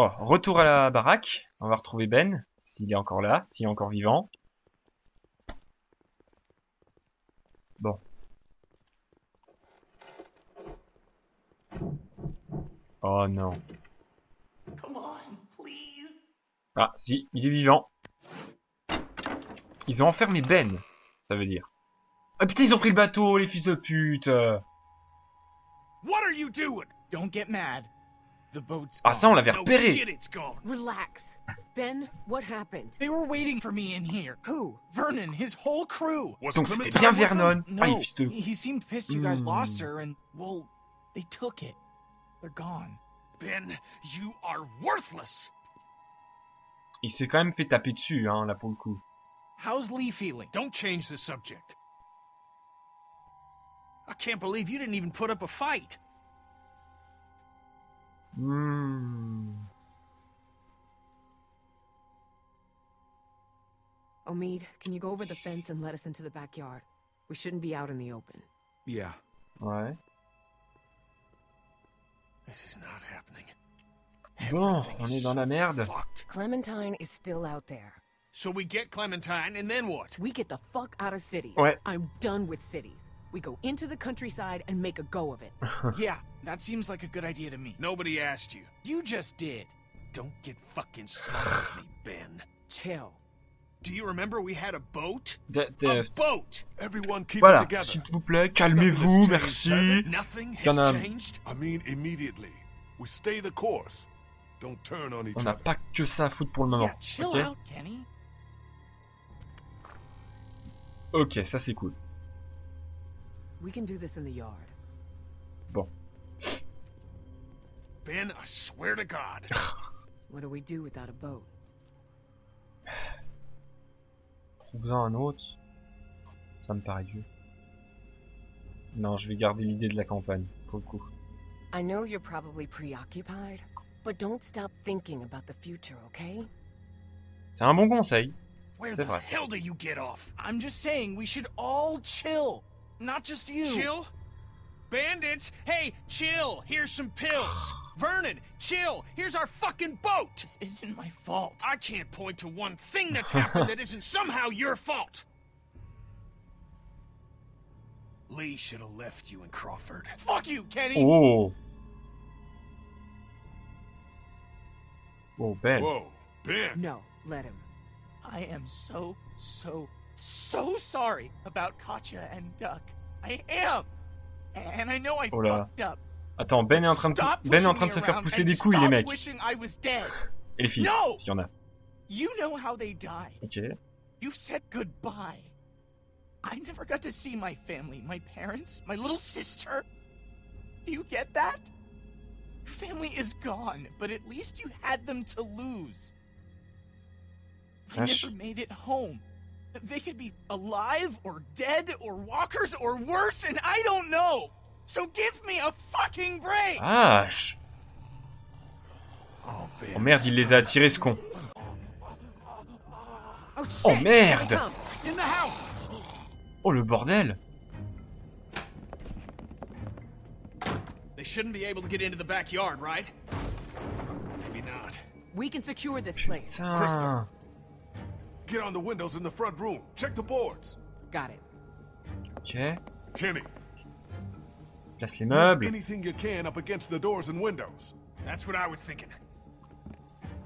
Oh, retour à la baraque. On va retrouver Ben, s'il est encore là, s'il est encore vivant. Bon. Oh non. Come on, please. Ah, si, il est vivant. Ils ont enfermé Ben, ça veut dire. Ah putain, ils ont pris le bateau, les fils de pute What are you doing? Don't get mad. The boat's Ah ça, on l'avait No repéré shit, it's gone. Relax. Ben, what happened? They were waiting for me in here. Who? Vernon, his whole crew. Was Donc c'était Clementine bien with them? Vernon No, Ah, les fils de... he seemed pissed you guys Hmm. lost her, and well, they took it. They're gone. Ben, you are worthless. Il s'est quand même fait taper dessus, hein, là pour le coup. How's Lee feeling? Don't change the subject. I can't believe you didn't even put up a fight. Hmm. Omid, can you go over the fence and let us into the backyard? We shouldn't be out in the open. Yeah. Ouais. This is not happening. Bon, Everything on is est dans la merde. Fucked. Clementine is still out there. So we get Clementine, and then what? We get the fuck out of cities. Ouais. I'm done with cities. We go into the countryside and make a go of it. yeah, that seems like a good idea to me. Nobody asked you. You just did. Don't get fucking smart with me, Ben. Chill. Do you remember we had a boat? De- A boat! Everyone keep Voilà, it together. s'il vous plaît, calmez-vous, merci. changed, has it? Nothing has a- changed? I mean, immediately. We stay the course. Don't turn on each On n'a other. pas que ça à foutre pour le moment. Yeah, chill Ok, out, Kenny. ok, ça c'est cool. We can do this in the yard. Ben, I swear to God. What do we do without a boat? Trouve-en un autre. Ça me paraît vieux. Non, je vais garder l'idée de la campagne, pour le coup. I know you're probably preoccupied, but don't stop thinking about the future, okay? C'est un bon conseil. Where the vrai. hell do you get off? I'm just saying we should all chill. Not just you. Chill? Bandits? Hey, chill! Here's some pills. Vernon, chill! Here's our fucking boat! This isn't my fault. I can't point to one thing that's happened that isn't somehow your fault! Lee should have left you in Crawford. Fuck you, Kenny. Oh Oh, Ben. Whoa, Ben. No, let him. I am so, so, so sorry about Katya and Duck. I am. And I know I Oh là. fucked up. Attends, Ben est en train de, ben est en train de se faire pousser des couilles, les mecs. wishing I was dead. Et les filles, No! s'il y en a. You know how they die. Ok. You said goodbye. I never got to see my family, my parents, my little sister. Do you get that? Your family is gone, but at least you had them to lose. I never made it home. They could be alive or dead or walkers or worse, and I don't know. So give me a fucking break. Vache Oh, Ben. Oh merde, il les a attirés, ce con. Oh, shit! Oh here they merde. In the house! Oh le bordel They shouldn't be able to get into the backyard, right? Maybe not. We can secure this place. Putain Get on the windows in the front room. Check the boards. Got it. Ok. Kenny, Place les move meubles. anything you can up against the doors and windows. That's what I was thinking.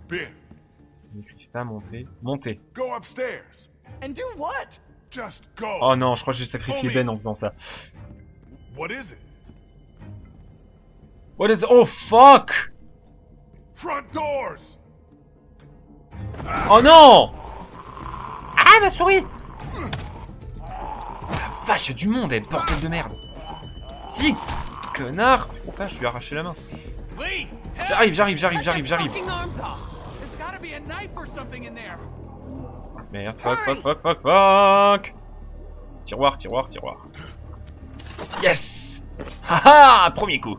Ben, Krista, montez. Montez. go upstairs. And do what? Just go. Oh non, je crois que j'ai sacrifié Homie. Ben en faisant ça. What is it? What is... Oh fuck Front doors. Oh non Ah ma souris. La vache, y'a du monde, eh, bordel de merde. Si Connard. Oh vache, je lui ai arraché la main. J'arrive, j'arrive, j'arrive, j'arrive, j'arrive. Merde, fuck, fuck, fuck, fuck, fuck. Tiroir, tiroir, tiroir. Yes. Haha Premier coup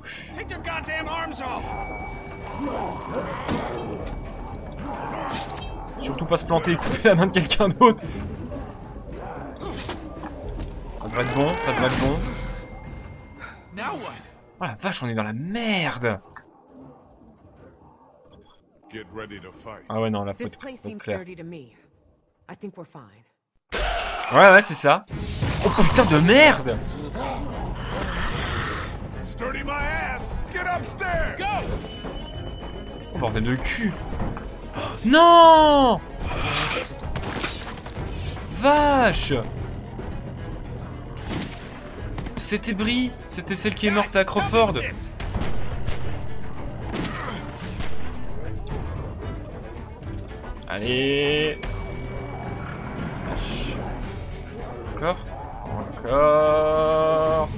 Surtout pas se planter et couper la main de quelqu'un d'autre. Ça devrait être bon, ça devrait être bon. Oh la vache, on est dans la merde. Ah ouais, non, la This faute, place faute seems claire. sturdy to me. I think we're fine. Ouais, ouais, c'est ça. Oh putain de merde Sturdy my ass! Get upstairs! Go! Oh, bordel de cul Non Vache C'était Brie C'était celle qui est morte à Crawford Allez. Encore Encore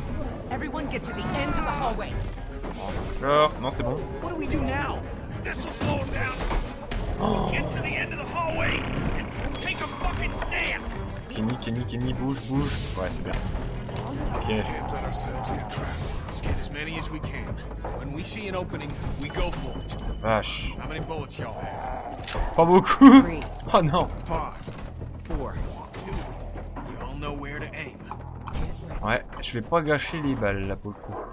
Everyone get to the end of the hallway. Encore Non, c'est bon. Oh. Get to the end of the hallway and take a fucking stand. Kenny, Kenny, Kenny, bouge, bouge. Ouais, c'est bien. Ok. Can't let ourselves get trapped. Let's get as many as we can. When we see an opening, we go for it. Vache. How many bullets y'all have? Pas beaucoup Three. Oh non Five, four, two. You all know where to aim. Ouais, je vais pas gâcher les balles là pour le coup.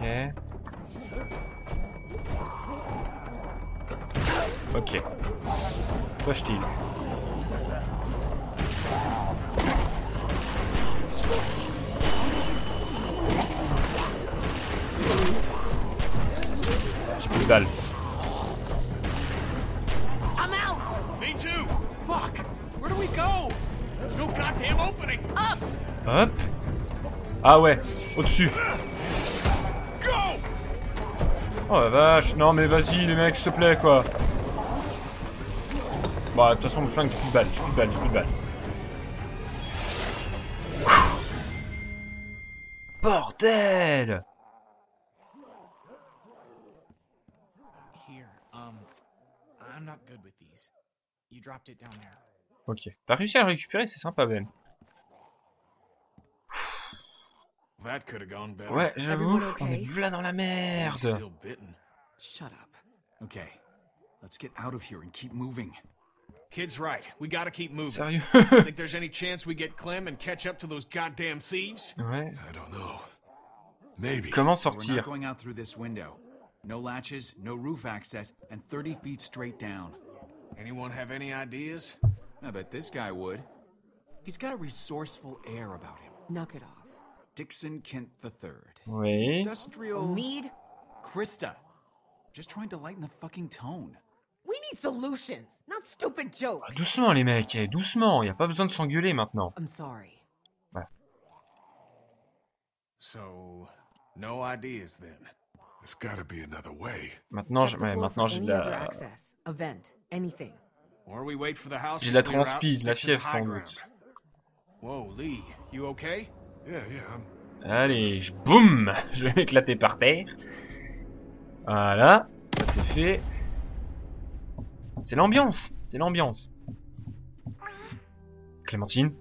Ok. Ok. Toi je t'ai eu. J'ai plus de balles. I'm out! Me too. Fuck. Where do we go? There's no goddamn opening. Up! Hop. Ah ouais, au-dessus. Oh la vache, non mais vas-y les mecs, s'il te plaît quoi. Bah de toute façon le flingue j'ai plus de balles, j'ai plus de balles, j'ai plus de balles. Bordel Here, um, I'm not good with these. You dropped it down there. Ok, t'as réussi à le récupérer, c'est sympa Ben. That could have gone better. Ouais, j'avoue, Everyone on est okay? plus là dans la merde. Still bitten. Shut up. Okay, let's get out of here and keep moving. Kid's right. We gotta keep moving. Sérieux Think there's any chance we get Clem and catch up to those goddamn thieves? Ouais. I don't know. Maybe. Comment We're not going out through this window. No latches, no roof access, and 30 feet straight down. Anyone have any ideas? I bet this guy would. He's got a resourceful air about him. Knock it off. Dixon Kent III. Oui. Industrial. Need? Krista. Just trying to lighten the fucking tone. We need solutions, not stupid jokes. Doucement les mecs, eh, doucement, y a pas besoin de s'engueuler maintenant. I'm sorry. So, no ideas then. There's gotta be another way. Maintenant, je- ouais, maintenant j'ai de la... access, a vent, anything. Or we wait for the house J'ai to la transpi, de la fièvre sans doute. Whoa, Lee, you okay? Yeah, yeah, I'm. Allez, je... boum Je vais m'éclater par terre. Voilà, ça c'est fait. C'est l'ambiance, c'est l'ambiance. Clémentine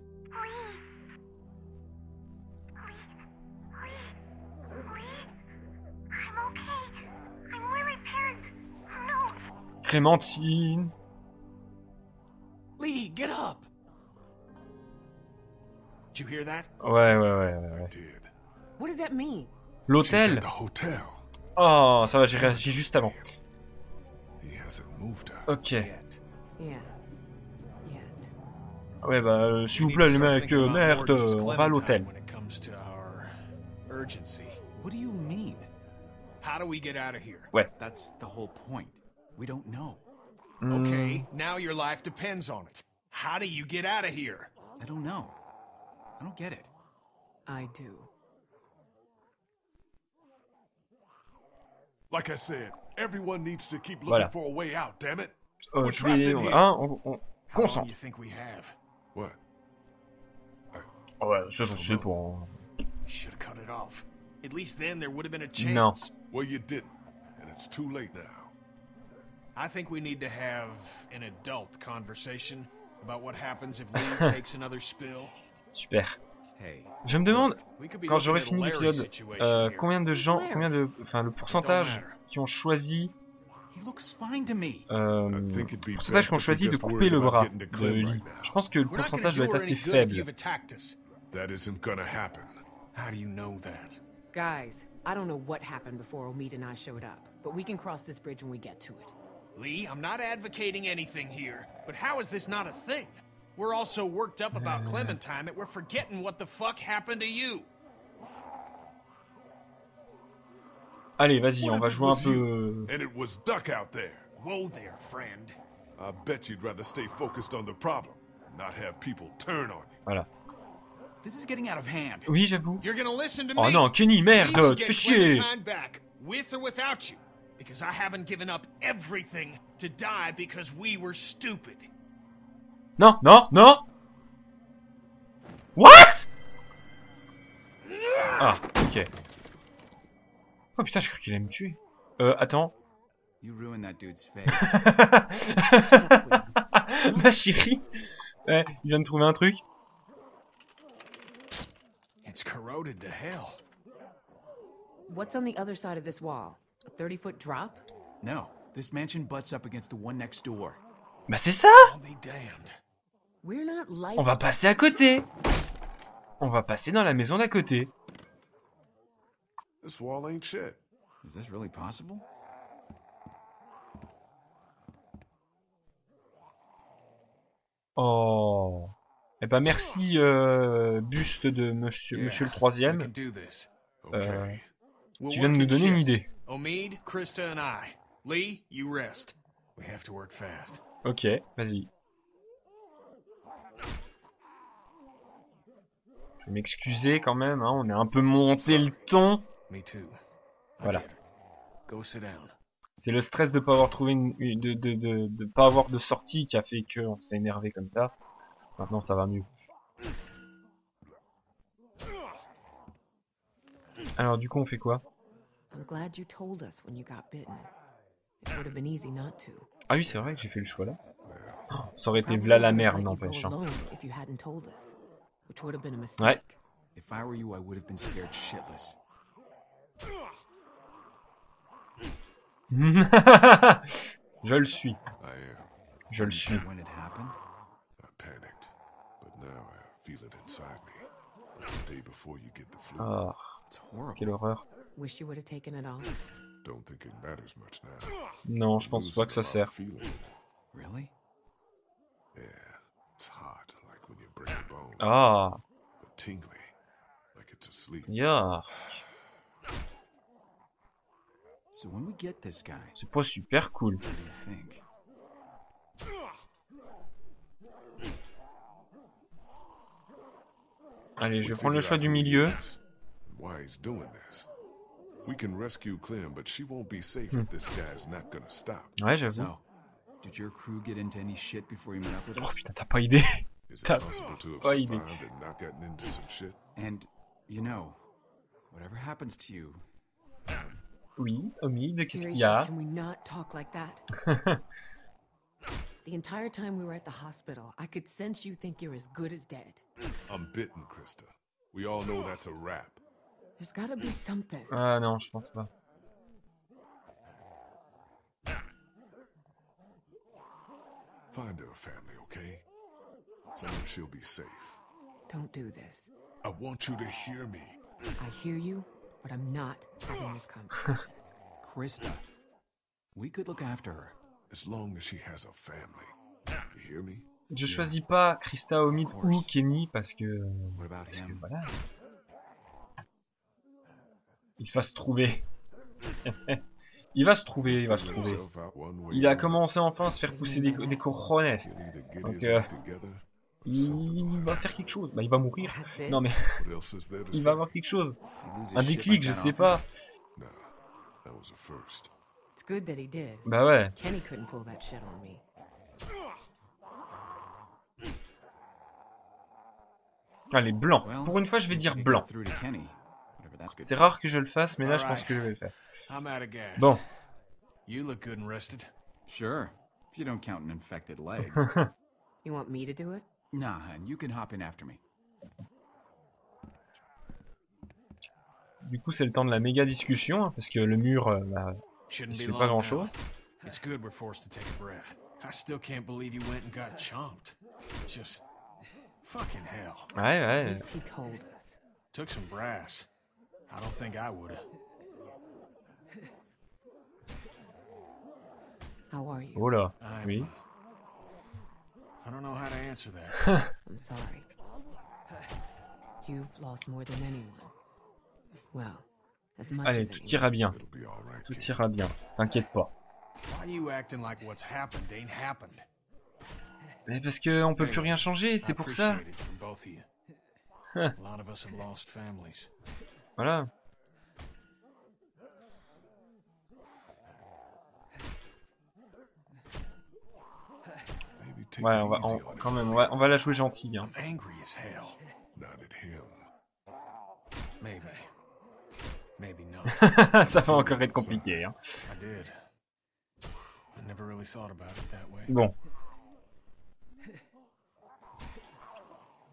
I'm okay. I'm where my parents. No. Clémentine Lee, get up! Did you hear that? Ouais, ouais, ouais, ouais. ouais. Did. What did that mean? L'hôtel at the hotel. Oh, ça va, j'ai réagi juste avant. He hasn't moved her. Ok. Yet. Yeah. Yet. Ouais, bah, euh, s'il vous plaît, les mecs, euh, merde, euh, on va à l'hôtel. When it comes to our urgency. What do you mean? How do we get out of here? That's the whole point. We don't know. Hmm, Okay, now your life depends on it. How do you get out of here? I don't know. I don't get it. I do. Like I said, everyone needs to keep looking Voilà. for a way out, damn it. euh, We're trapped vais... in here. Hein, on, on... How long do you think we have? What? Oh, ouais, ça j'en sais pas. hein. Should have cut it off. At least then there would have been a chance. No. Well, you didn't. And it's too late now. I think we need to have an adult conversation about what happens if Lee takes another spill. Super. Je me demande, quand j'aurai fini l'épisode, euh, combien de gens, combien de, enfin le pourcentage qui ont choisi, euh, be pourcentage qui ont choisi de couper le bras de Lee. Je pense que le pourcentage doit do être assez faible. you've attacked us. That isn't gonna happen. How do you know that? Guys, I don't know what happened before Omid and I showed up, but we can cross this bridge when we get to it. Lee, I'm not advocating anything here, but how is this not a thing? We're all so worked up about Clementine that we're forgetting what the fuck happened to you. Allez, vas-y, What on if va jouer un peu. Euh, and it was Duck out there? Whoa there, friend. I bet you'd rather stay focused on the problem, not have people turn on you. Voilà. This is getting out of hand. Oui, j'avoue. You're gonna listen to oh me. Oh non, Kenny, We will merde, tu get fais chier. Clementine back, with or without you, because I haven't given up everything to die because we were stupid. Non, non, non What? Ah, ok. Oh putain, je crois qu'il allait me tuer. Euh, attends. You ruined that dude's face. Ma chérie Ouais, il vient de trouver un truc. It's corroded to hell. What's on the other side of this wall? A 30 foot drop? no, this mansion butts up against the one next door. Bah c'est ça? I'll be damned. On va passer à côté On va passer dans la maison d'à côté. This wall ain't shit. Is this really possible? Oh Eh ben merci, euh, buste de monsieur, Yeah, monsieur le troisième. We'll Tu viens de nous donner une idée. Omid, Krista, and I. Lee, you rest. We have to work fast. Ok, vas-y. Je vais m'excuser quand même, hein, on a un peu monté le ton. Voilà. get it. Go sit down. C'est le stress de pas avoir trouvé une, de, de, de, de pas avoir de sortie qui a fait que on s'est énervé comme ça. Maintenant ça va mieux. Alors du coup on fait quoi? I'm glad you told us when you got bitten. It would have been easy not to. Ah oui c'est vrai que j'ai fait le choix là. Oh, ça aurait été v'là la merde n'empêche. hein. Which would have been a mistake. Ouais. If I were you, I would have been scared shitless. Je le suis, am. je le suis. When it happened, I panicked, but now I feel it inside me. Like the day before you get the flu. Ah, it's horrible. quelle horreur. Wish you would have taken it off. Don't think it matters much now. Non, je pense pas que ça sert. Really? Yeah, it's hot, break a bone, Ah, but tingly, like it's asleep. ya, So when we get this guy, c'est pas super cool. what do you think? Allez, je vais prendre le choix du milieu. Why he's doing this. We can rescue Clem, but she won't be safe if this guy's not gonna stop. Ouais, j'avoue. So, did your crew get into any shit before you met up with Oh us? putain, t'as pas idée. Is it possible to have pas survived and not gotten into some shit? And, you know, whatever happens to you, Oui, Omid, qu'est-ce qu'il Seriously, y a can we not talk like that? the entire time we were at the hospital, I could sense you think you're as good as dead. I'm bitten, Krista. We all know that's a wrap. There's gotta be something. Ah non, je pense pas. Find her a family, okay? Somewhere she'll be safe. Don't do this. I want you to hear me. I hear you, but I'm not having this conversation. Krista, we could look after her. As long as she has a family. You hear me? Je choisis pas Krista, Omid ou. Kenny parce que, parce que voilà. Il va se trouver. il va se trouver, il va se trouver. Il a commencé enfin à se faire pousser des, des cojones. Donc, euh, Il va faire quelque chose. Bah, il va mourir. Non mais what else is there to il va avoir quelque chose. Un déclic, je sais pas. Bah ouais. Kenny couldn't pull that shit on me. Allez, blanc. Well, Pour une fois, je vais dire blanc. C'est rare que je le fasse, mais là, je pense que je vais le faire. I'm out of gas. Bon. You look good and rested. Sure, if you don't count an infected leg. You want me to do it? Nah, and you can hop in after me. Du coup, c'est le temps de la méga discussion, hein, parce que le mur, euh, bah, Shouldn't il be fait long pas grand chose. It's good we're forced to take a breath. I still can't believe you went and got chomped. Just fucking hell. Ouais, At ouais. least he told us. Took some brass. I don't think I. How are you? Oh là. I'm, Oui. I don't know how to answer that. I'm sorry. You've lost more than anyone. Well, as much Allez, as tout ira bien. It'll be all right. Tout ira bien. T'inquiète pas. Why are you acting like what's happened ain't happened? Mais parce que on peut plus rien changer, c'est pour ça. appreciate it from both of you. A lot of us have lost families. Voilà. Maybe take Ouais, on va, on- quand même, on va, on va la jouer gentille. Hein. Ça va encore être compliqué. Hein. I did. I never really thought about it that way. Bon.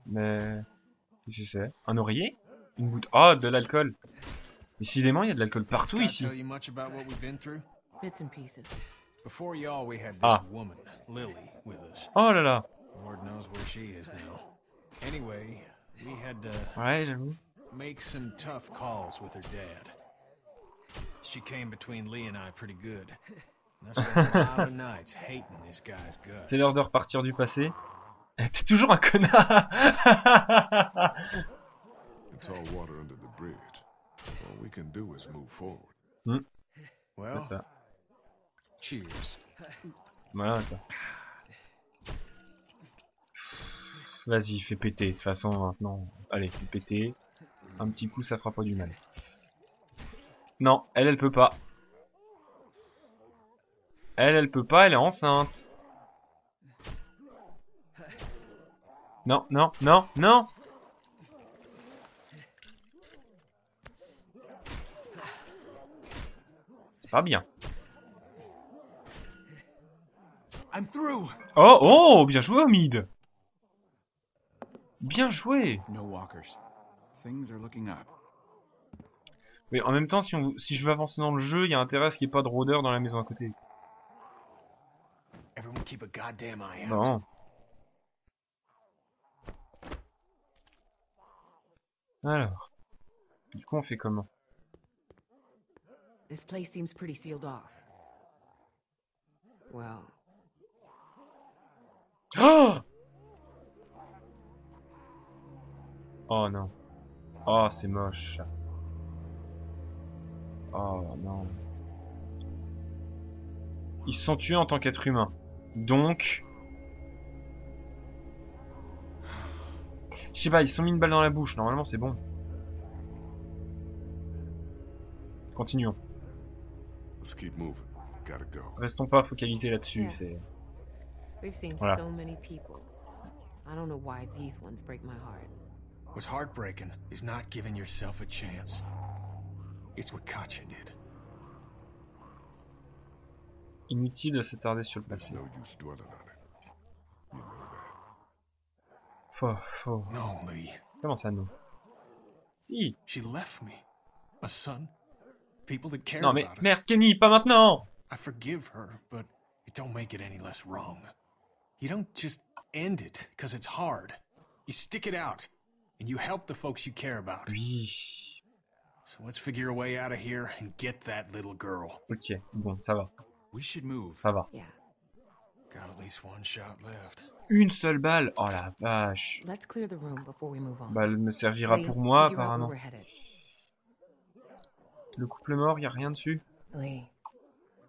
Mais... Qu'est-ce que c'est? Un oreiller? Une goutte... Oh, de l'alcool Décidément, il y a de l'alcool partout ici. Tell you much about what we've been through? Bits and pieces. Before y'all, we had this Ah. woman, Lily, with us. Oh là là Lord knows where she is now. Anyway, we had to Ouais, j'avoue. make some tough calls with her dad. She came between Lee and I pretty good. And I spent a lot of nights hating this guy's guts. C'est l'heure de repartir du passé. Eh, T'es toujours un connard It's all water under the bridge. All we can do is move forward. C'est Well, ça. Cheers. Voilà. Vas-y, fais péter. De toute façon, maintenant... Allez, fais péter. Un petit coup, ça fera pas du mal. Non, elle, elle peut pas. Elle, elle peut pas, elle est enceinte. Non, non, non, non C'est pas bien. I'm through! Oh, oh, bien joué, Omid Bien joué No walkers. Things are looking up. Mais en même temps, si, on, si je veux avancer dans le jeu, il y a intérêt à ce qu'il n'y ait pas de rôdeur dans la maison à côté. Everyone keep a goddamn eye out. Non. Alors. Du coup, on fait comment? This place seems pretty sealed off. Well, Oh Oh non. Oh, c'est moche. Oh non. Ils se sont tués en tant qu'être humain. Donc... Je sais pas, ils se sont mis une balle dans la bouche. Normalement, c'est bon. Continuons. Let's keep moving. Gotta go. Restons pas focalisés là-dessus. C'est... we've seen Voilà. so many people. I don't know why these ones break my heart. What's heartbreaking is not giving yourself a chance. It's what Katya did. Inutile de s'attarder sur le passé. no use dwelling on it. You know that. Faux, faux. No, Lee. Comment ça, non Si. She left me. A son. People that care Non mais, about us. merde, Kenny, pas maintenant I forgive her, but it don't make it any less wrong. You don't just end it because it's hard. You stick it out, and you help the folks you care about. Oui. So let's figure a way out of here and get that little girl. Ok, bon, ça va. We should move. Ça va. Yeah, Got at least one shot left. Une seule balle? Oh la vache let's clear the room before we move on. Bah, elle me servira Lee, pour moi, apparemment. Le couple mort, y a rien dessus? Lee,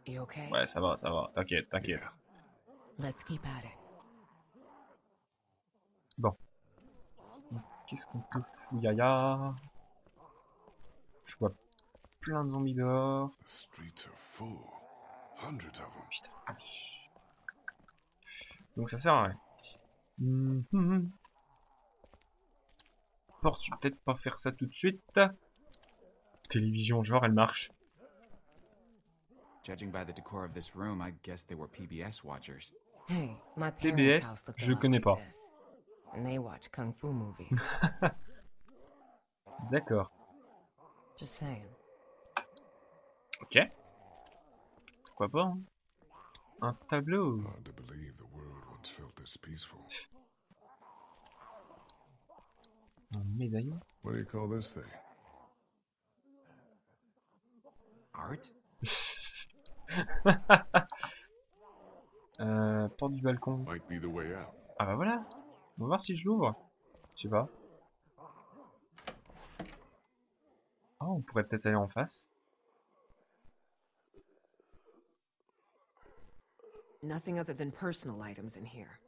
you okay? Ouais, ça va, ça va. T'inquiète, t'inquiète. Let's keep at it. Qu'est-ce qu'on peut fouillaya Je vois plein de zombies dehors. The streets are full. Hundreds of them. Putain. Donc ça sert à rien. Mhm. Porte, je vais peut-être pas faire ça tout de suite. Télévision, genre, elle marche. Judging by the decor of this room, I guess they were PBS watchers. Hey, my parents' PBS, house looked je connais pas. this. And they watch kung fu movies. D'accord. Just saying. Ok. Pourquoi pas hein. Un tableau. Un médaillon. What do you call this thing? Art? euh, porte du balcon. Might be the way out. Ah bah voilà. On va voir si je l'ouvre. Je sais pas. Ah, on pourrait peut-être aller en face. Nothing other than personal items in here.